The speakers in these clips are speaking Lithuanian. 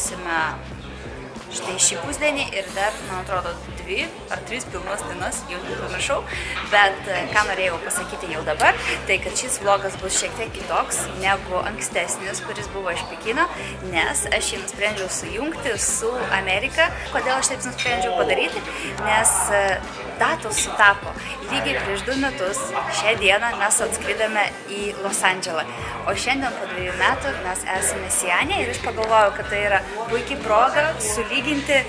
Prabusime štai šį pusdienį ir dar, man atrodo, dvi ar trys pilnos dienos, jau pamiršau. Bet e, ką norėjau pasakyti jau dabar, tai kad šis vlogas bus šiek tiek kitoks negu ankstesnis, kuris buvo iš Pekino, nes aš jį nusprendžiau sujungti su Amerika. Kodėl aš taip nusprendžiau padaryti? Nes e, datos sutapo. Lygiai prieš du metus šią dieną mes atskridome į Los Andželą. O šiandien po dviejų metų mes esame Sienė ir aš pagalvojau, kad tai yra puikiai proga sulyginti e,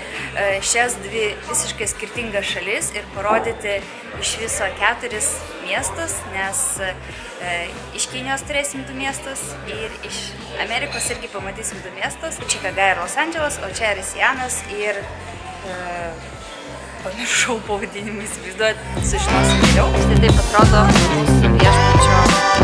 šias dvi visiškai skirtingas šalis ir parodyti iš viso keturis miestus, nes e, iš Kinijos turėsim du miestus ir iš Amerikos irgi pamatysim du miestus. Čikaga ir Los Andželas, o čia yra Sianas ir e, pamiršau pavadinimą įsivaizduot, sužinosim geriau. Štai taip atrodo mūsų viešbučio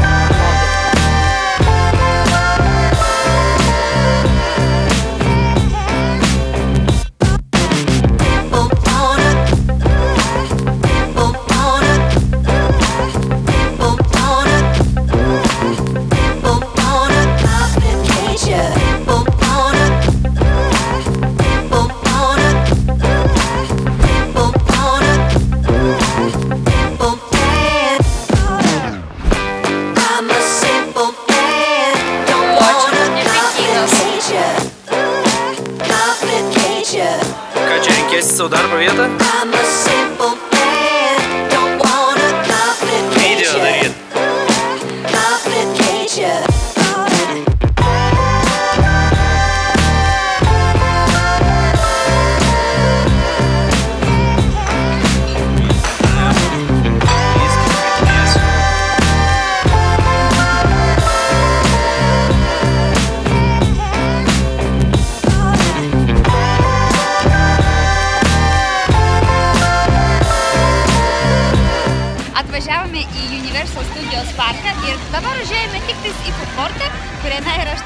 Pirueta.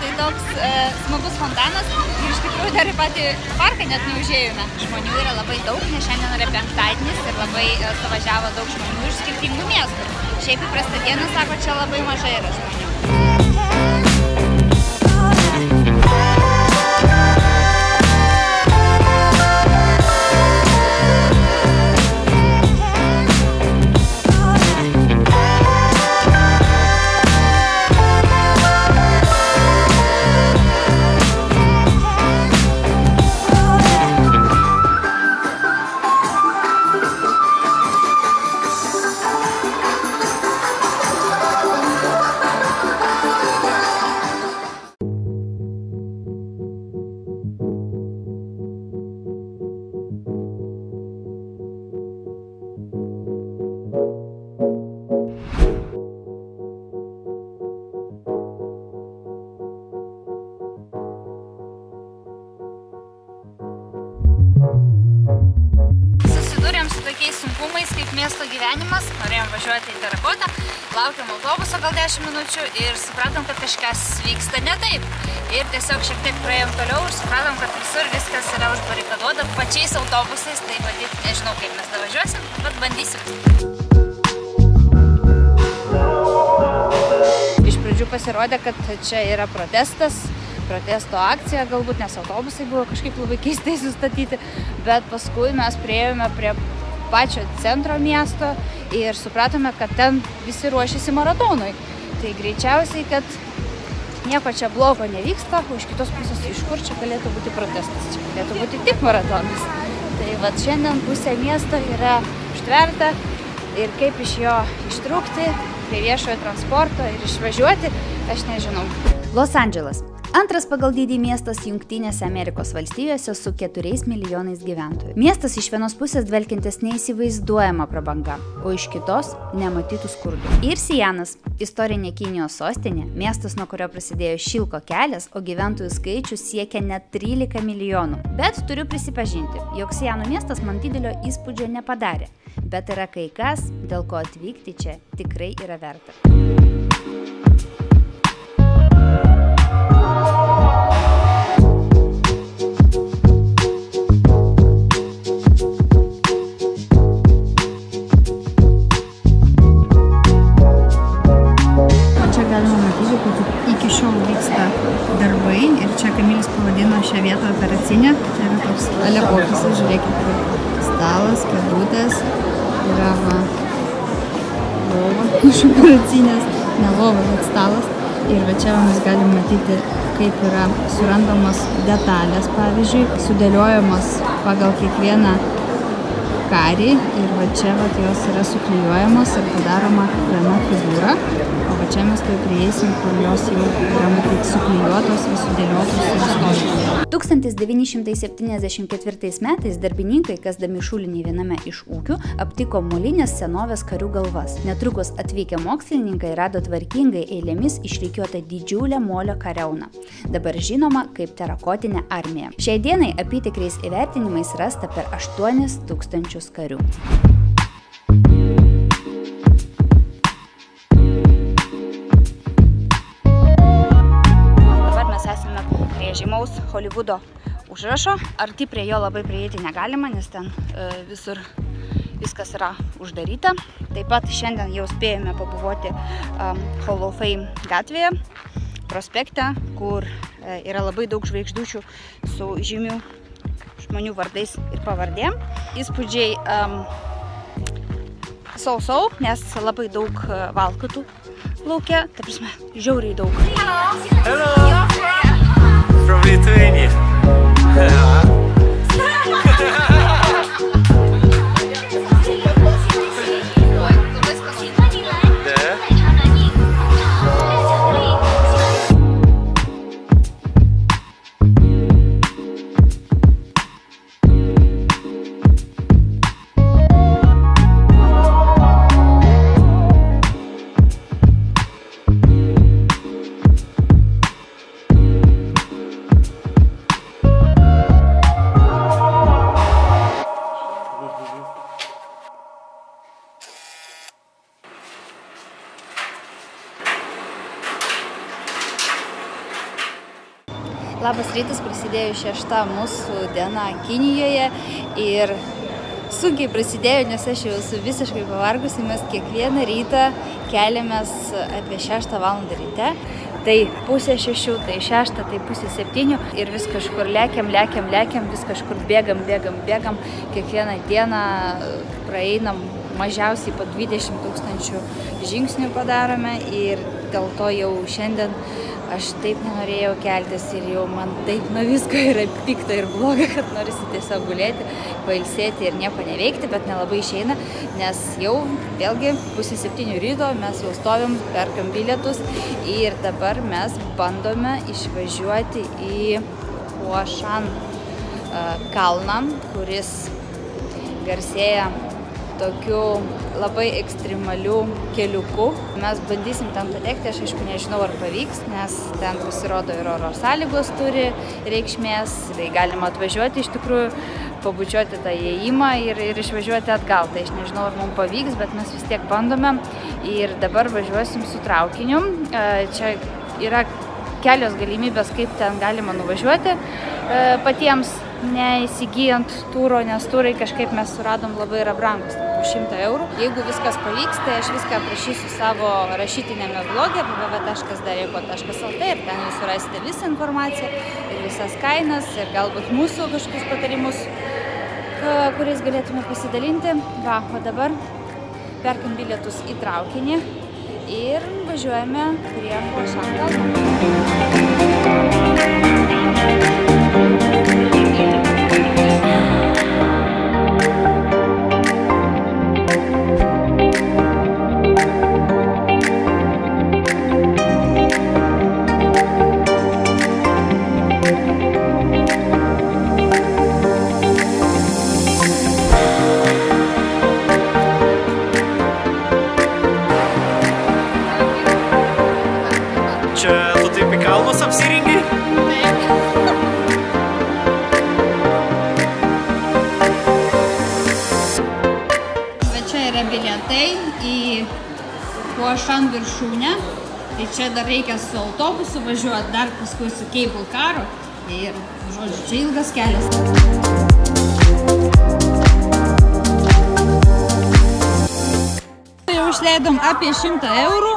Štai toks e, smagus fontanas ir iš tikrųjų dar į patį parką net neužėjome. Žmonių yra labai daug, nes šiandien yra penktadienis ir labai e, suvažiavo daug žmonių iš skirtingų miestų. Šiaip įprasta diena, sako, čia labai mažai yra žmonių. Tokiais sunkumais kaip miesto gyvenimas, norėjom važiuoti į Terakotą, laukiam autobuso gal 10 minučių ir supratom, kad kažkas vyksta ne taip. Ir tiesiog šiek tiek praėjom toliau ir supratom, kad visur viskas yra užbarikaduota pačiais autobusais, tai matyt, nežinau kaip mes davažiuosim, bet bandysim. Pradžių pasirodė, kad čia yra protestas, protesto akcija galbūt, nes autobusai buvo kažkaip labai keistai sustatyti, bet paskui mes prieėjome prie pačio centro miesto ir supratome, kad ten visi ruošiasi maratonui. Tai greičiausiai, kad nieko čia blogo nevyksta, o iš kitos pusės iš kur čia galėtų būti protestas, čia galėtų būti tik maratonas. Tai va šiandien pusė miesto yra užtverta ir kaip iš jo ištrūkti prie viešojo transporto ir išvažiuoti, aš nežinau. Los Andželas. Antras pagal dydį miestas Junktinėse Amerikos valstijose su 4 milijonais gyventojų. Miestas iš vienos pusės dvelkintis neįsivaizduojama prabanga, o iš kitos - nematytų skurdų. Ir Sijanas - istorinė Kinijos sostinė, miestas, nuo kurio prasidėjo šilko kelias, o gyventojų skaičius siekia net 13 milijonų. Bet turiu prisipažinti, jog Sijano miestas man didelio įspūdžio nepadarė. Bet yra kai kas, dėl ko atvykti čia tikrai yra verta. Kamilis pavadino šią vietą operacinę. Čia yra toks aleofisas, žiūrėkit, stalas, kėdutės, yra va, lova iš operacinės, ne lova, bet stalas. Ir va čia va, mes galim matyti, kaip yra surandamos detalės, pavyzdžiui, sudėliojamos pagal kiekvieną karį ir va čia va, jos yra suklijuojamos ir padaroma viena figūra. Čia mes tai prieisim, kur jos jau yra matyti suklijuotos, ir sudėliotos ir stovi. 1974 metais darbininkai, kasdami šulinį viename iš ūkių, aptiko molinės senovės karių galvas. Netrukus atvykę mokslininkai rado tvarkingai eilėmis išrikiuotą didžiulę molio kareuną. Dabar žinoma kaip terakotinė armija. Šiai dienai apytikriais įvertinimais rasta per 8 tūkstančius karių. Hollywoodo užrašo. Arti prie jo labai prieiti negalima, nes ten e, visur viskas yra uždaryta. Taip pat šiandien jau spėjome pabuvoti um, Hall of Fame gatvėje, prospekte, kur e, yra labai daug žvaigždučių su žymių žmonių vardais ir pavardėm. Įspūdžiai um, sausau, nes labai daug e, valkatų laukia, ta prasme, žiauriai daug. Hello. From Lithuania. rytas, prasidėjo šešta mūsų diena Kinijoje ir sunkiai prasidėjo, nes aš jau esu visiškai pavargusi, mes kiekvieną rytą keliamės apie 6 val. ryte. Tai pusė šešių, tai šešta, tai pusė septynių ir vis kažkur lėkiam, lėkiam, lėkiam, vis kažkur bėgam, bėgam, bėgam. Kiekvieną dieną praeinam mažiausiai po 20 tūkstančių žingsnių padarome ir dėl to jau šiandien aš taip nenorėjau keltis ir jau man taip nuo visko yra pikta ir bloga, kad norisi tiesiog gulėti, pailsėti ir nieko neveikti, bet nelabai išeina, nes jau vėlgi pusė septynių ryto mes jau stovim, perkam bilietus ir dabar mes bandome išvažiuoti į Huashan kalną, kuris garsėja tokiu labai ekstremaliu keliuku. Mes bandysim ten patekti, aš aišku nežinau ar pavyks, nes ten pasirodo ir oro sąlygos turi reikšmės, tai galima atvažiuoti iš tikrųjų, pabučiuoti tą įėjimą ir, ir išvažiuoti atgal. Tai aš nežinau ar mums pavyks, bet mes vis tiek bandome ir dabar važiuosim su traukiniu. E, Čia yra kelios galimybės, kaip ten galima nuvažiuoti e, patiems neįsigijant tūro, nes tūrai kažkaip mes suradom labai yra brangus, po 100 eurų. Jeigu viskas pavyks, tai aš viską aprašysiu savo rašytinėme bloge www.dareko.lt ir ten jūs surasite visą informaciją ir visas kainas ir galbūt mūsų kažkokius patarimus, kuriais galėtume pasidalinti. Va, o dabar perkam bilietus į traukinį ir važiuojame prie Hošan kalno. Čia dar reikia su autobusu važiuoti, dar paskui su cable karu. Ir, žodžiu, čia ilgas kelias. Jau išleidom apie 100 eurų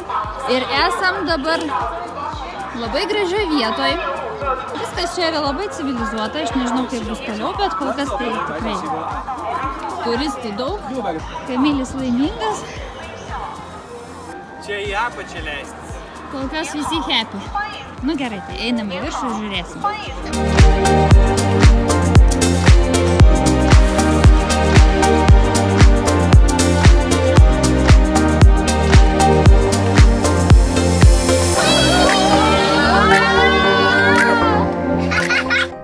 ir esam dabar labai gražioje vietoje. Viskas čia yra labai civilizuota, aš nežinau kaip bus toliau, bet kol kas tai tikrai turistų daug. Kamilis laimingas, Čia į apačią leistis. Kol kas visi happy. Nu gerai, tai einam į viršų ir žiūrėsim.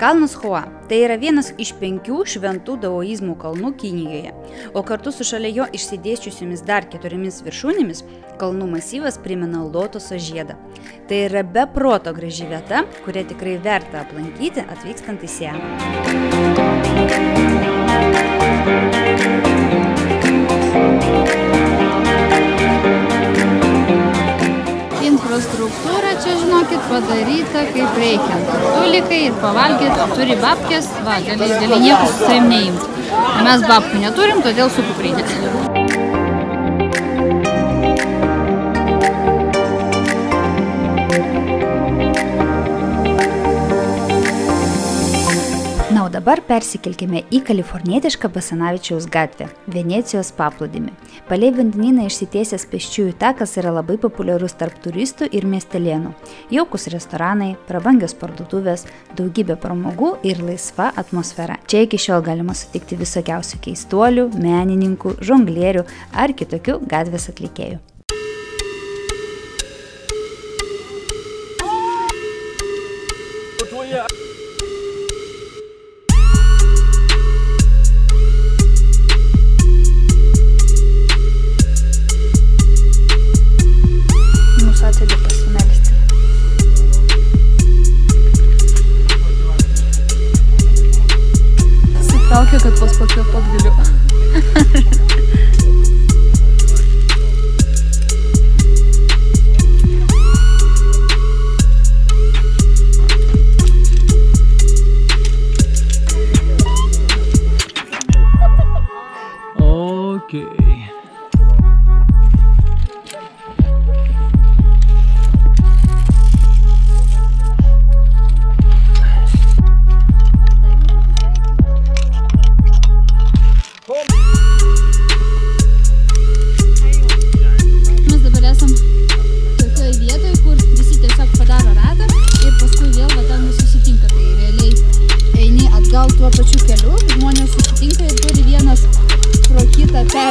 Kalnas Hua – tai yra vienas iš penkių šventų daoizmų kalnų Kinijoje, o kartu su šalia jo išsidėščiusiomis dar keturiomis viršūnėmis kalnų masyvas primena lotoso žiedą. Tai yra be proto graži vieta, kurią tikrai verta aplankyti atvykstant į Sieną. Infrastruktūra čia, žinokit, padaryta kaip reikia. Tulikai ir pavalgyti, turi babkės, va, gali, gali nieko su savim neimti. Mes babkų neturim, todėl su kuprinė. Dabar persikelkime į kalifornietišką Basanavičiaus gatvę, Venecijos paplūdimį. Palei vandenyną išsitiesęs pėsčiųjų takas yra labai populiarus tarp turistų ir miestelėnų. Jaukus restoranai, prabangios parduotuvės, daugybė pramogų ir laisva atmosfera. Čia iki šiol galima sutikti visokiausių keistuolių, menininkų, žonglierių ar kitokių gatvės atlikėjų. Mūsų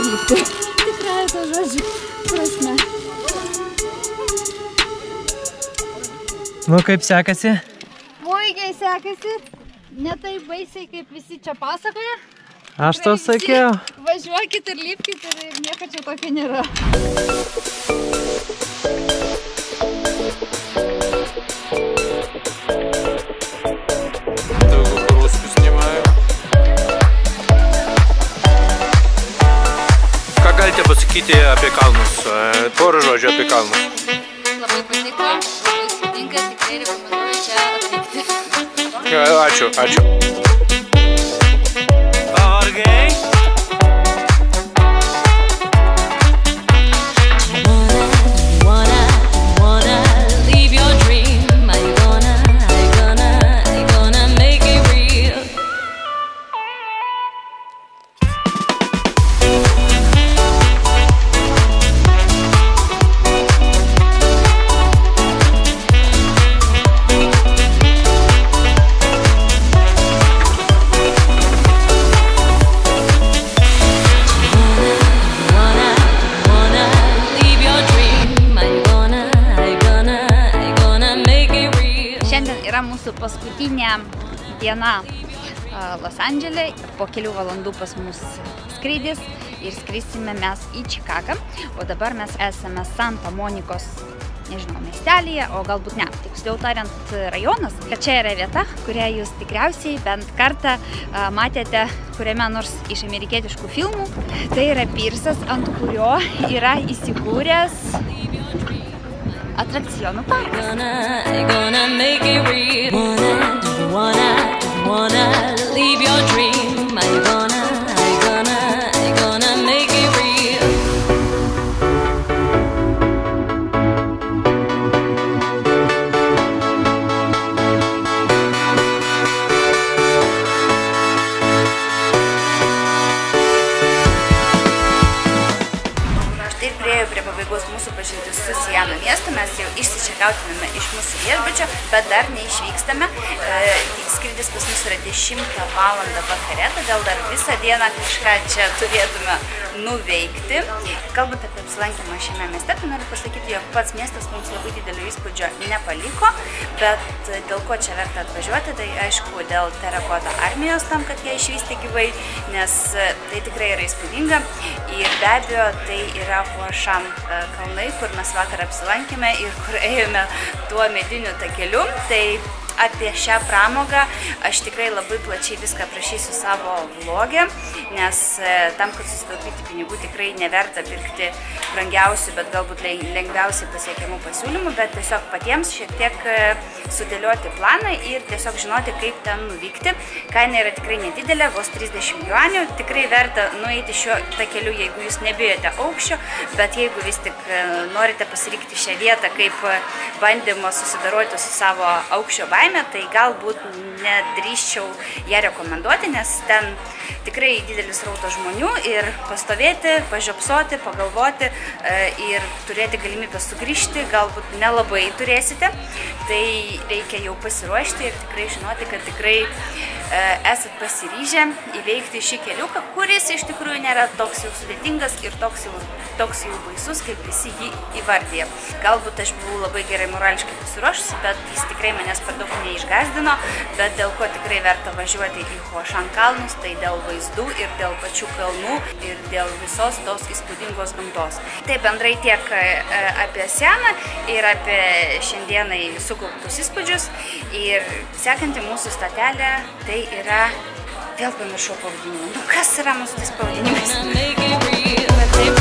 perlipti. Tikrai to žodžiu prasme. Nu, kaip sekasi? Puikiai sekasi, ne taip baisiai, kaip visi čia pasakoja. Aš tau sakiau. Važiuokit ir lipkit ir nieko čia tokio nėra. Galite pasakyti apie kalnus? E, Porą žodžių apie kalnus. Labai patiko, labai įspūdinga, tikrai rekomenduoju čia atvykti. E, Ačiū, ačiū. Pavargai? Diena Los Andželė. Po kelių valandų pas mus skrydis ir skrisime mes į Čikagą. O dabar mes esame Santa Monikos, nežinau, miestelėje, o galbūt ne. Tiksliau tariant, rajonas. Kad čia yra vieta, kurią jūs tikriausiai bent kartą matėte kuriame nors iš amerikietiškų filmų. Tai yra pirsas, ant kurio yra įsikūręs atrakcionų parkas. Gonna, gonna make it real? Wanna, wanna, wanna leave your dream. I gonna, I gonna, I gonna make it real. Aš taip prieėjau prie pabaigos mūsų pažintis su Sijano miestu, mes jau išsičekautiname iš mūsų viešbučio, bet dar neišvykstame. Skrydis pas mus yra 10 val. vakare, todėl dar visą dieną kažką čia turėtume nuveikti. Kalbant apie apsilankymą šiame mieste, tai noriu pasakyti, jog pats miestas mums labai didelio įspūdžio nepaliko, bet dėl ko čia verta atvažiuoti, tai aišku, dėl terakoto armijos tam, kad ją išvysti gyvai, nes tai tikrai yra įspūdinga. Ir be abejo, tai yra Huašan e, kalnai, kur mes vakar apsilankėme ir kur ėjome tuo mediniu takeliu. Tai apie šią pramogą aš tikrai labai plačiai viską prašysiu savo vlogė, nes e, tam, kad susitaupyti pinigų, tikrai neverta pirkti brangiausių, bet galbūt lengviausiai pasiekiamų pasiūlymų, bet tiesiog patiems šiek tiek e, sudėlioti planą ir tiesiog žinoti, kaip ten nuvykti. Kaina yra tikrai nedidelė, vos 30 juanių, tikrai verta nueiti šiuo takeliu, jeigu jūs nebijote aukščio, bet jeigu vis tik e, norite pasirinkti šią vietą kaip bandymo susidaroti su savo aukščio baime, kaime, tai galbūt nedrįščiau ją rekomenduoti, nes ten tikrai didelis rautas žmonių ir pastovėti, pažiopsoti, pagalvoti e, ir turėti galimybę sugrįžti, galbūt nelabai turėsite. Tai reikia jau pasiruošti ir tikrai žinoti, kad tikrai esat pasiryžę įveikti šį keliuką, kuris iš tikrųjų nėra toks jau sudėtingas ir toks jau, toks jau baisus, kaip visi jį įvardė. Galbūt aš buvau labai gerai morališkai pasiruošusi, bet jis tikrai manęs per daug neišgazdino, bet dėl ko tikrai verta važiuoti į Huošan kalnus, tai dėl vaizdų ir dėl pačių kalnų ir dėl visos tos įspūdingos gamtos. Tai bendrai tiek e, apie seną ir apie šiandienai sukauptus įspūdžius. Ir sekanti mūsų statelė tai yra, vėl pamiršau pavadinimą, nu kas yra mūsų tas pavadinimas?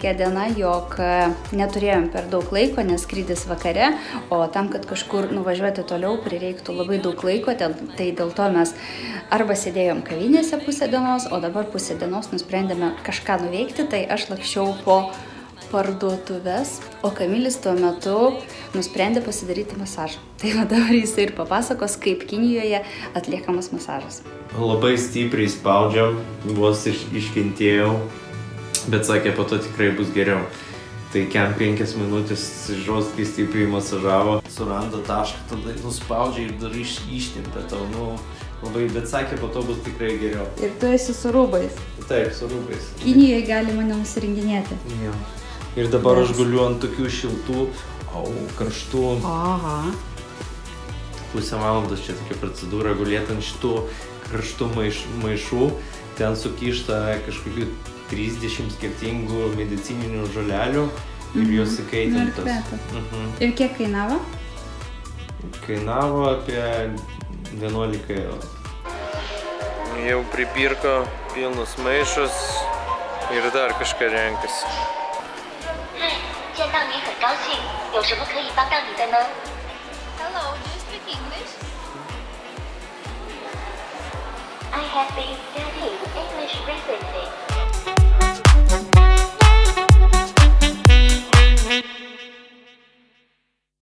Tokia diena, jog e, neturėjom per daug laiko, nes skrydis vakare, o tam, kad kažkur nuvažiuoti toliau, prireiktų labai daug laiko, tai dėl to mes arba sėdėjom kavinėse pusę dienos, o dabar pusę dienos nusprendėme kažką nuveikti, tai aš lakščiau po parduotuvės, o Kamilis tuo metu nusprendė pasidaryti masažą. Tai va dabar jisai ir papasakos, kaip Kinijoje atliekamas masažas. Labai stipriai spaudžiam, vos iš, iškentėjau, bet sakė, po to tikrai bus geriau. Tai kem penkias minutės žostkai stipriai masažavo, suranda tašką, tada nuspaudžia ir dar iš, ištempia tau, nu, labai, bet sakė, po to bus tikrai geriau. Ir tu esi su rūbais. Taip, su rūbais. Kinijoje galima nenusirenginėti. Jo. Ir dabar aš guliu ant tokių šiltų, au, karštų, Aha. pusę valandos čia tokia procedūra gulėti ant šitų karštų maiš, maišų. Ten sukišta kažkokių 30 skirtingų medicininių žolelių ir jos įkaitintos. kvepias. Mhm. Ir kiek kainavo? Kainavo apie 11 eurų. Jau pripirko pilnus maišus ir dar kažką renkasi. 嗨，见到你很高兴，有什么可以帮到你的呢？ Hello, do you speak English? I have been studying English recently.